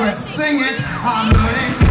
Let's sing it, I'm it